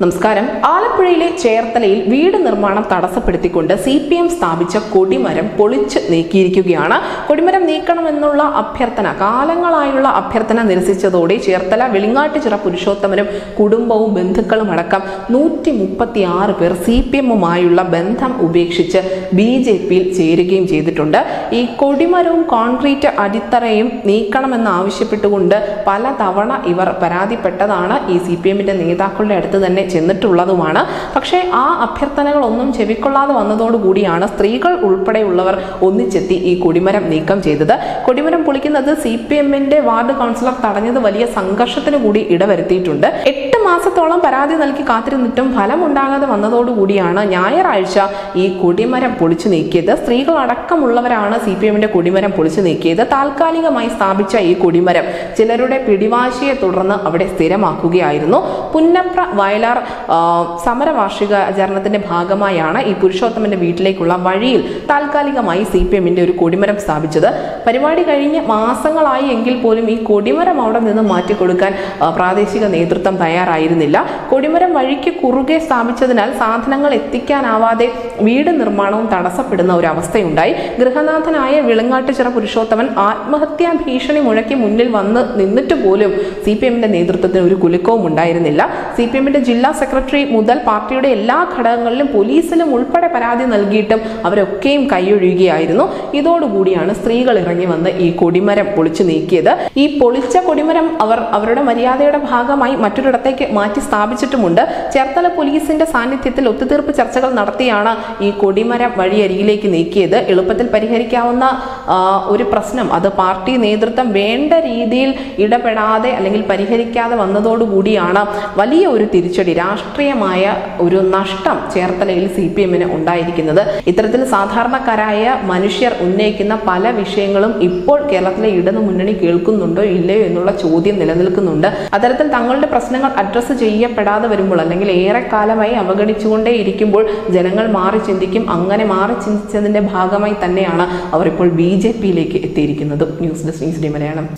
നമസ്കാരം. ആലപ്പുഴയിലെ ചേർത്തലയിൽ വീട് നിർമ്മാണം തടസ്സപ്പെടുത്തിക്കൊണ്ട് സി പി എം സ്ഥാപിച്ച കൊടിമരം പൊളിച്ച് നീക്കിയിരിക്കുകയാണ്. കൊടിമരം നീക്കണമെന്നുള്ള അഭ്യർത്ഥന കാലങ്ങളായുള്ള അഭ്യർത്ഥന നിരസിച്ചതോടെ ചേർത്തല വെളിങ്ങാട്ടുചിറ പുരുഷോത്തമനും കുടുംബവും ബന്ധുക്കളും അടക്കം നൂറ്റി മുപ്പത്തി ആറ് പേർ സി പി എമ്മുമായുള്ള ബന്ധം ഉപേക്ഷിച്ച് ബി ജെ പിയിൽ ചേരുകയും ചെയ്തിട്ടുണ്ട്. ഈ കൊടിമരവും കോൺക്രീറ്റ് അടിത്തറയും നീക്കണമെന്ന് ആവശ്യപ്പെട്ടുകൊണ്ട് പലതവണ ഇവർ പരാതിപ്പെട്ടതാണ്. ഈ സി പി എമ്മിന്റെ നേതാക്കളുടെ അടുത്ത് തന്നെ ചെന്നിട്ടുള്ളതുമാണ്. പക്ഷേ ആ അഭ്യർത്ഥനകളൊന്നും ചെവിക്കൊള്ളാതെ വന്നതോടുകൂടിയാണ് സ്ത്രീകൾ ഉൾപ്പെടെയുള്ളവർ ഒന്നിച്ചെത്തി ഈ കൊടിമരം നീക്കം ചെയ്തത്. കൊടിമരം പൊളിക്കുന്നത് സി പി എമ്മിന്റെ വാർഡ് കൗൺസിലർ തടഞ്ഞത് വലിയ സംഘർഷത്തിന് കൂടി ഇടവരുത്തിയിട്ടുണ്ട്. എട്ട് മാസത്തോളം പരാതി നൽകി കാത്തിരുന്നിട്ടും ഫലമുണ്ടാകാതെ വന്നതോടുകൂടിയാണ് ഞായറാഴ്ച ഈ കൊടിമരം പൊളിച്ചു നീക്കിയത്. സ്ത്രീകൾ അടക്കമുള്ളവരാണ് സി പി എമ്മിന്റെ കൊടിമരം പൊളിച്ചു നീക്കിയത്. താൽക്കാലികമായി സ്ഥാപിച്ച ഈ കൊടിമരം ചിലരുടെ പിടിവാശിയെ തുടർന്ന് അവിടെ സ്ഥിരമാക്കുകയായിരുന്നു. പുന്നപ്ര വയലാർ സമരവാർഷിക സമരവാർഷികാചരണത്തിന്റെ ഭാഗമായാണ് ഈ പുരുഷോത്തമന്റെ വീട്ടിലേക്കുള്ള വഴിയിൽ താൽക്കാലികമായി സി പി എമ്മിന്റെ ഒരു കൊടിമരം സ്ഥാപിച്ചത്. പരിപാടി കഴിഞ്ഞ് മാസങ്ങളായി എങ്കിൽ പോലും ഈ കൊടിമരം അവിടെ നിന്ന് മാറ്റിക്കൊടുക്കാൻ പ്രാദേശിക നേതൃത്വം തയ്യാറായിരുന്നില്ല. കൊടിമരം വഴിക്ക് കുറുകെ സ്ഥാപിച്ചതിനാൽ സാധനങ്ങൾ എത്തിക്കാനാവാതെ വീട് നിർമ്മാണവും തടസ്സപ്പെടുന്ന ഒരു അവസ്ഥയുണ്ടായി ഗൃഹനാഥനായ വിളങ്ങാട്ടുചിറ പുരുഷോത്തമൻ ആത്മഹത്യാ ഭീഷണി മുഴക്കി മുന്നിൽ വന്ന് നിന്നിട്ട് പോലും സി പി എമ്മിന്റെ നേതൃത്വത്തിന് ഒരു കുലുക്കവും ഉണ്ടായിരുന്നില്ല. സി പി എമ്മിന്റെ ജില്ലാ സെക്രട്ടറി മുതൽ പാർട്ടിയുടെ എല്ലാ ഘടകങ്ങളിലും പോലീസിലും ഉൾപ്പെടെ പരാതി നൽകിയിട്ടും അവരൊക്കെയും കൈയൊഴിയുകയായിരുന്നു ഇതോടുകൂടിയാണ് സ്ത്രീകൾ ഇറങ്ങി വന്ന് ഈ കൊടിമരം പൊളിച്ചു നീക്കിയത്. ഈ പൊളിച്ച കൊടിമരം അവർ അവരുടെ മര്യാദയുടെ ഭാഗമായി മറ്റൊരിടത്തേക്ക് മാറ്റി സ്ഥാപിച്ചിട്ടുമുണ്ട്. ചേർത്തല പോലീസിന്റെ സാന്നിധ്യത്തിൽ ഒത്തുതീർപ്പ് ചർച്ചകൾ നടത്തിയാണ് ഈ കൊടിമരം വഴിയരികിലേക്ക് നീക്കിയത്. എളുപ്പത്തിൽ പരിഹരിക്കാവുന്ന ഒരു പ്രശ്നം. അത് പാർട്ടി നേതൃത്വം വേണ്ട രീതിയിൽ ഇടപെടാതെ അല്ലെങ്കിൽ പരിഹരിക്കാതെ വന്നതോടുകൂടിയാണ് വലിയ ഒരു തിരിച്ചടി രാഷ്ട്രീയമായ ഒരു നഷ്ടം ചേർത്തലയിൽ സി പി എമ്മിന് ഉണ്ടായിരിക്കുന്നത്. ഇത്തരത്തിൽ സാധാരണക്കാരായ മനുഷ്യർ ഉന്നയിക്കുന്ന പല വിഷയങ്ങളും ഇപ്പോൾ കേരളത്തിലെ ഇടതു മുന്നണി കേൾക്കുന്നുണ്ടോ ഇല്ലയോ എന്നുള്ള ചോദ്യം നിലനിൽക്കുന്നുണ്ട്. അത്തരത്തിൽ തങ്ങളുടെ പ്രശ്നങ്ങൾ അഡ്രസ്സ് ചെയ്യപ്പെടാതെ വരുമ്പോൾ അല്ലെങ്കിൽ ഏറെക്കാലമായി അവഗണിച്ചുകൊണ്ടേ ഇരിക്കുമ്പോൾ ജനങ്ങൾ മാറി ചിന്തിക്കും. അങ്ങനെ മാറി ചിന്തിച്ചതിന്റെ ഭാഗമായി തന്നെയാണ് അവർ ഇപ്പോൾ ബി ജെ പിയിലേക്ക് എത്തിയിരിക്കുന്നത്. News desk news D Malayalam.